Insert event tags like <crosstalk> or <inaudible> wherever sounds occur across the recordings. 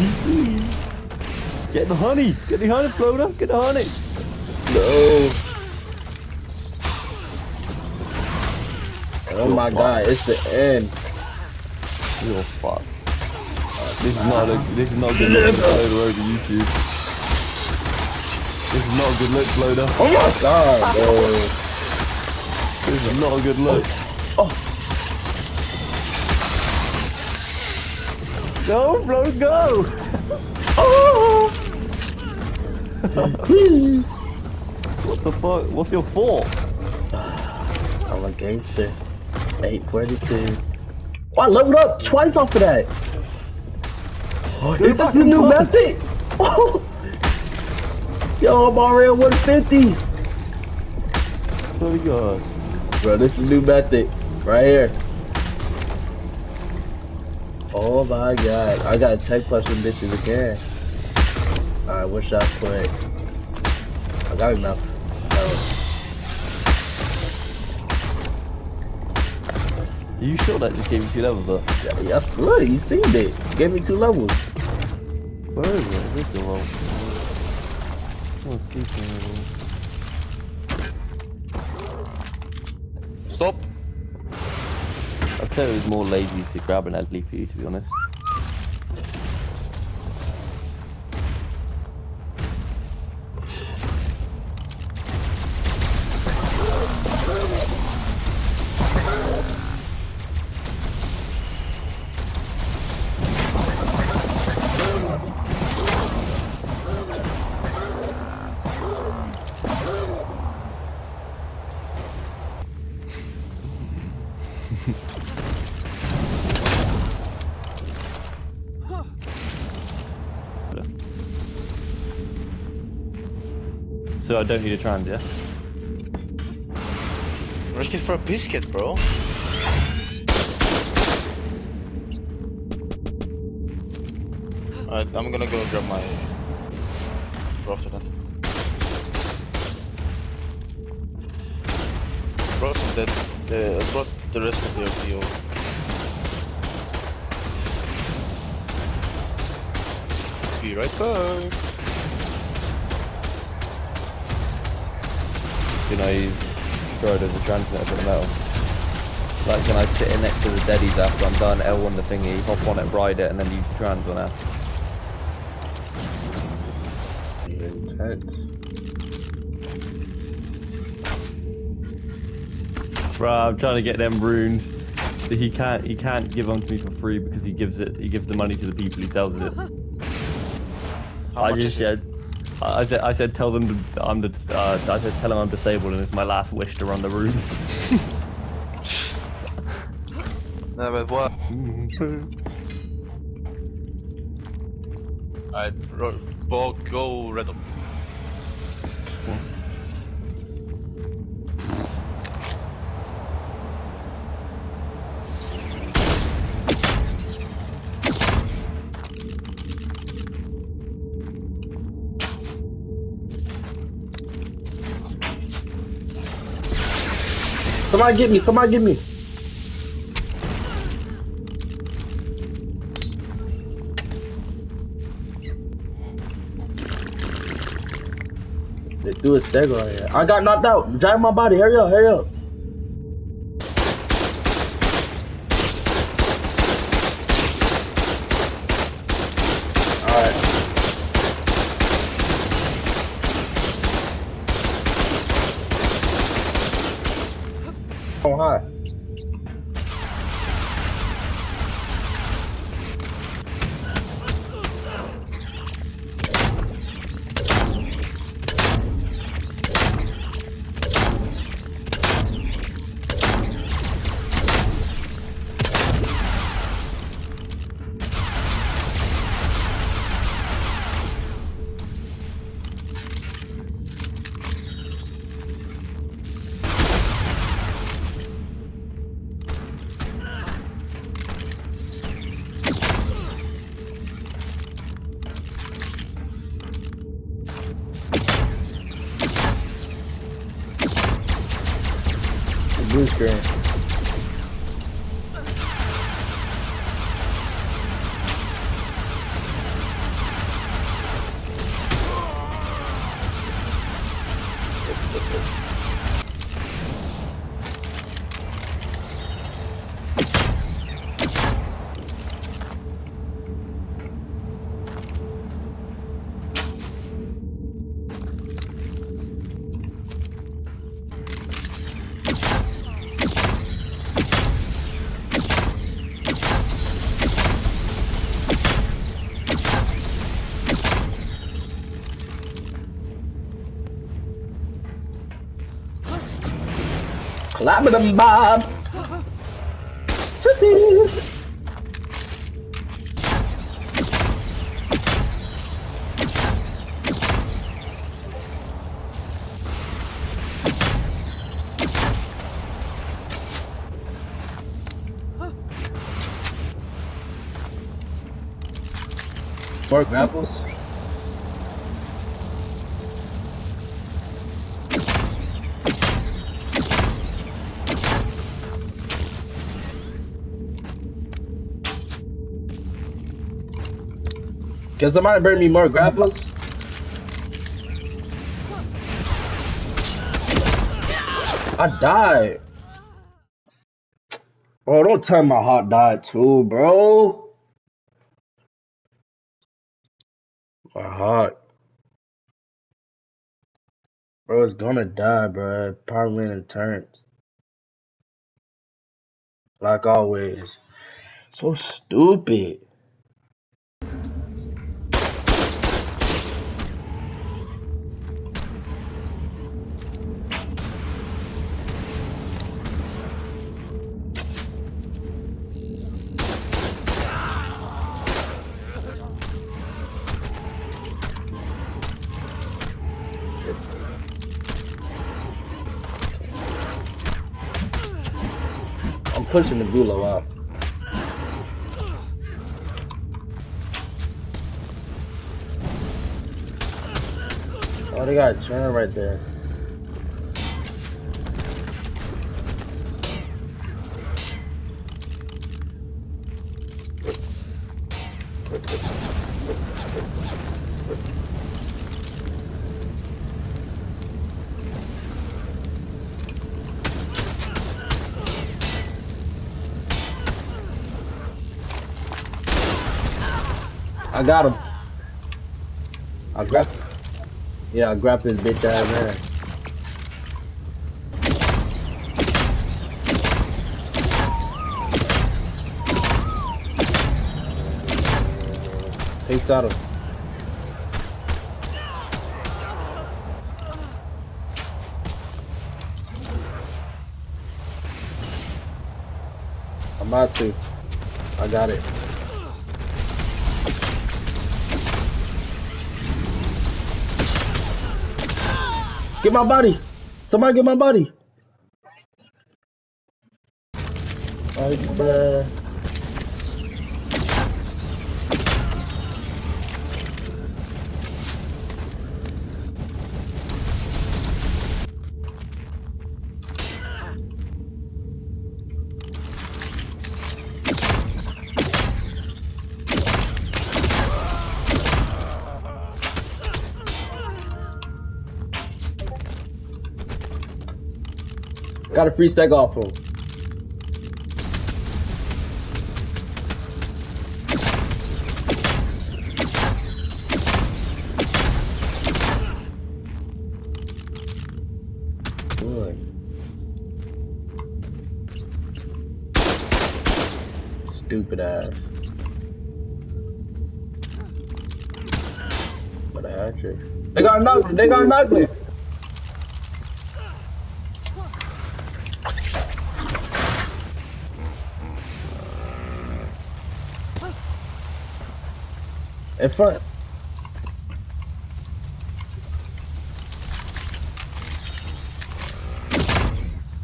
Get the honey! Get the honey, Floda! Get the honey! No. Oh my god, it's the end. You're fuck. This is not a this is not a good look Floda over YouTube. This is not a good look, Floda. Oh my god, bro. This is not a good look. Go, Floda, go! Oh! Please. What the fuck? What's your fault? I'm a gangster. 842. Oh, I leveled up twice off of that. Oh, is this the new method? Oh. <laughs> Yo, I'm already at 150. Oh my god. Bro, this is the new method. Right here. Oh my god. I gotta tech plus some bitches again. Alright, what should I put? I got enough. Are you sure that just gave you two levels though? Yeah, That's good. You seen it. Gave me two levels. Where is it? Where's the decent. I'd it was more lazy to grab an Ellie for you, to be honest. So I don't need a trans, yes? Risk it for a biscuit, bro. Alright, I'm gonna go grab my. Go after that. Brought some dead. Uh, I brought the rest of the RPO. Be right back. You know, you throw it as a transmitter for the metal. Like, can I sit in next to the deadies after I'm done, L1 the thingy, hop on it, ride it, and then you trans on it? Intense. Bro, I'm trying to get them runes. So he can't he can't give them to me for free because he gives it he gives the money to the people he sells it. <laughs> How I just is it? said I said I said tell them I'm the uh, I said tell them I'm disabled and it's my last wish to run the room. <laughs> No, but what? Alright, ro- ball, go red Somebody get me. Somebody get me. They do a stagger here. I got knocked out. Drive my body. Hurry up. Hurry up. Clapping them bobs. Sissies. More Can somebody bring me more grapples? I died. Bro, don't tell my heart died too, bro. My heart. Bro, it's gonna die, bro. Probably in turns. Like always. So stupid. Pushing the Gulo out. Oh, they got a trainer right there. I got him. I grabbed. Yeah, I grabbed his bitch ass man. Takes out him. I'm about to. I got it. Get my body. Somebody get my body. Like, bruh. Got a free stack off him. Good. Stupid ass. But I actually. They got knocked. They got knocked In front.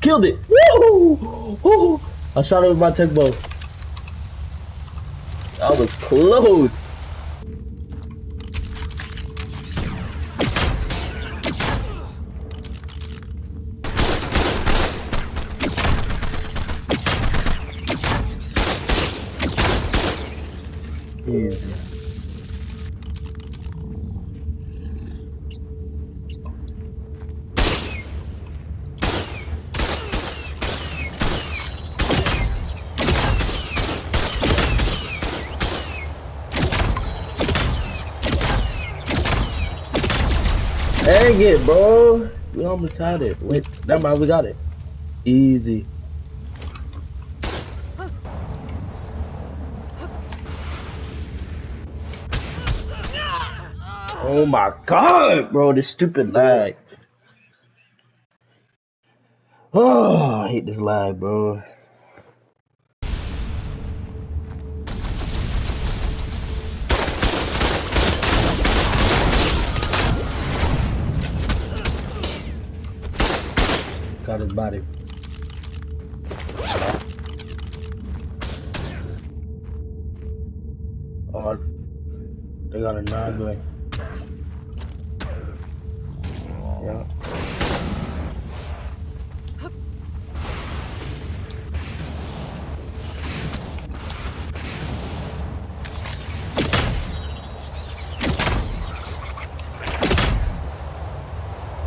Killed it. Woo! I shot it with my tech bow. That was close. Dang it, bro. We almost had it. Wait, never mind, we got it. Easy. Oh my god, bro, this stupid lag. Oh, <sighs> I hate this lag, bro. His body. Oh, they got a nine. Yeah.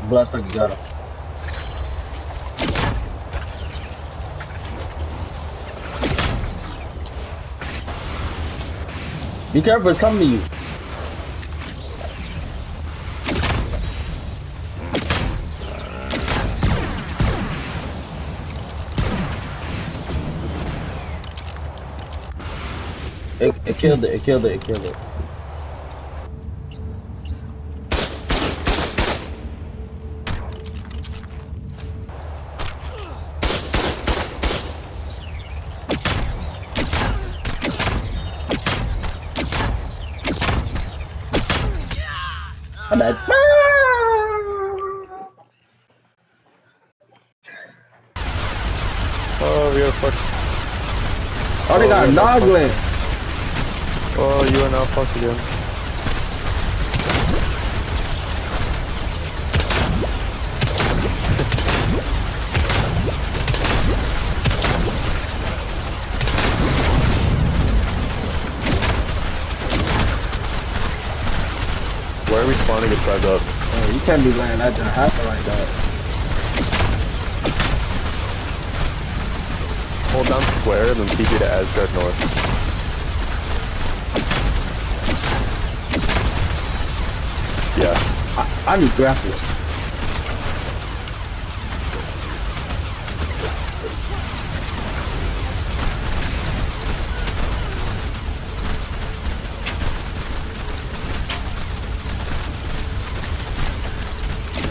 Bless like got. Be careful, it's coming to you. It, it killed it, it killed it, it killed it. I'm at. Oh, we are fucked. Oh, they got a Noglin. Oh, you are now fucked again. <laughs> Why are we spawning it back up? Oh, you can't be letting that just happen like that. Hold down square and then TP to Asgard North. Yeah. I, I need graphics.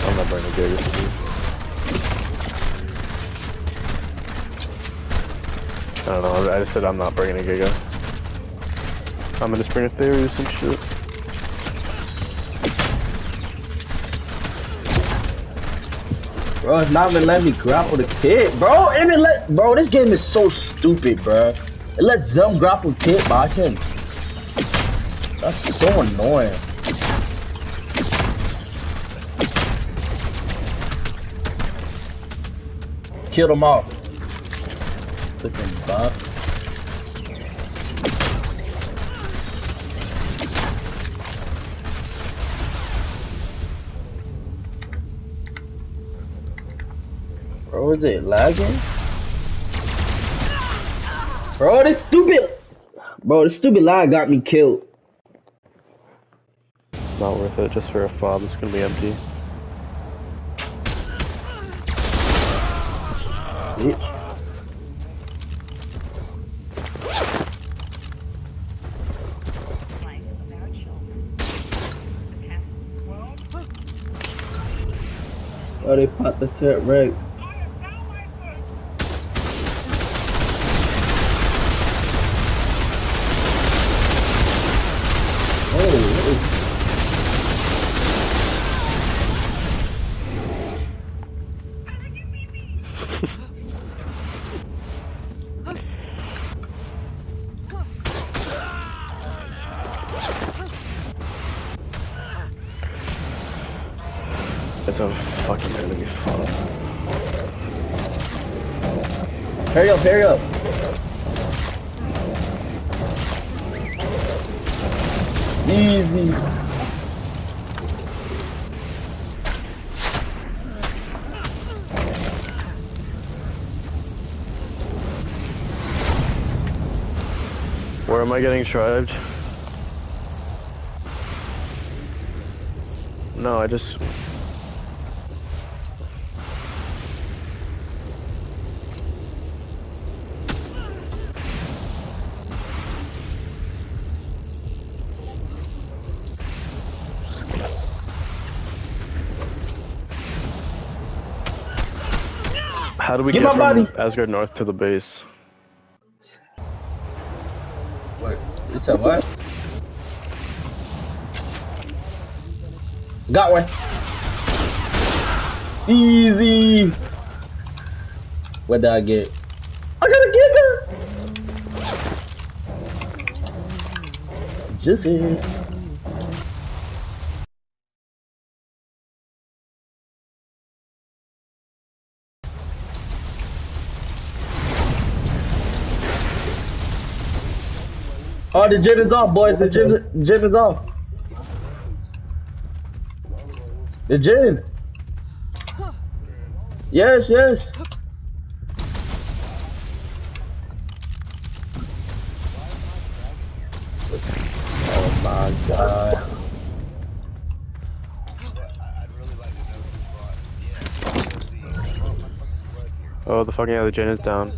I'm not bringing with I don't know, I just said I'm not bringing a Giga. I'm gonna bring a Theri or some shit. Bro, it's not even letting me grapple the kid, bro. And it let, bro, this game is so stupid, bro. It lets them grapple kid by him. That's so annoying. Kill them all. Buff. Bro, is it lagging? Bro, this stupid. Bro, this stupid lag got me killed. Not worth it, just for a fob, it's gonna be empty. Oh, they popped the turret right. It's a fucking enemy fob. hurry up, hurry up. Easy. Where am I getting tribed? No, I just... How do we Get get, my from body. Asgard North to the base? Wait, you said what? Got one. Easy. What did I get? I got a giga. Just it. Oh, the gym is off, boys. The gym, gym is off. The gym. Yes, yes. Oh my god. Oh, the fucking other gen is down.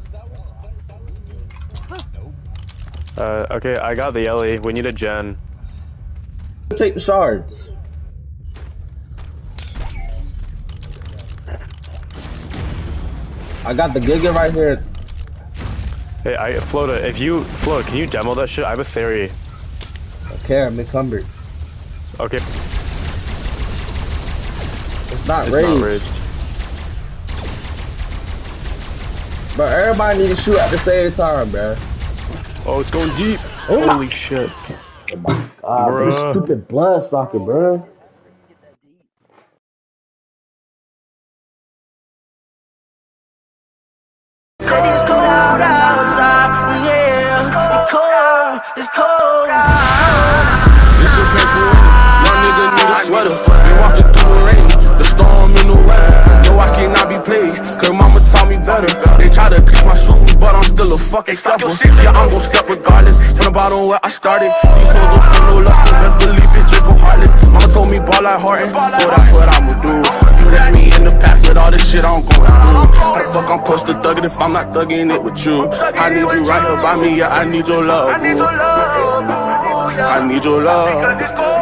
Uh, okay, I got the Ellie. We need a gen. Take the shards. I got the Giga right here. Hey, I Floda, if you Float, can you demo that shit? I have a theory. Okay, I'm encumbered. Okay, It's not it's not raised. But everybody need to shoot at the same time, bro. Oh, it's going deep. Oh my- Holy shit. This Bruh. stupid blood socket, bro. Fucking stepper. Yeah, I'm gon' step regardless. From the bottom where I started. These hoes don't feel no love, so best believe it, just go heartless. Mama told me ball like Harden, so that's what I'ma do. You left me in the past with all this shit I'm going through. How the fuck I'm supposed to thug it if I'm not thugging it with you? I need you right here by me, yeah, I need your love. I need boo. your love. I need your love. It's.